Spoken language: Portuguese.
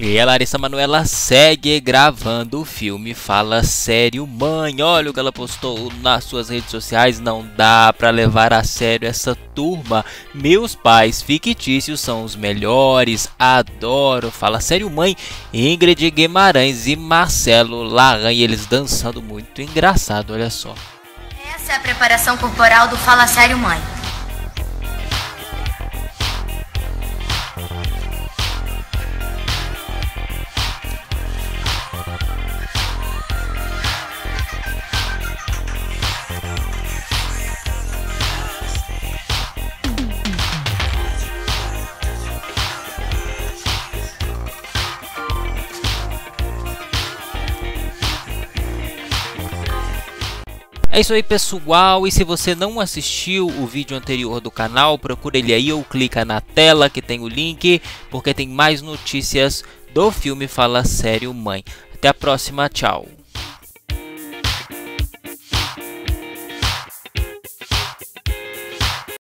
E a Larissa Manoela segue gravando o filme Fala Sério Mãe. Olha o que ela postou nas suas redes sociais. Não dá para levar a sério essa turma. Meus pais fictícios são os melhores. Adoro. Fala Sério Mãe. Ingrid Guimarães e Marcelo Larrain. Eles dançando muito engraçado, olha só. Essa é a preparação corporal do Fala Sério Mãe. É isso aí pessoal, e se você não assistiu o vídeo anterior do canal, procura ele aí ou clica na tela que tem o link, porque tem mais notícias do filme Fala Sério Mãe. Até a próxima, tchau!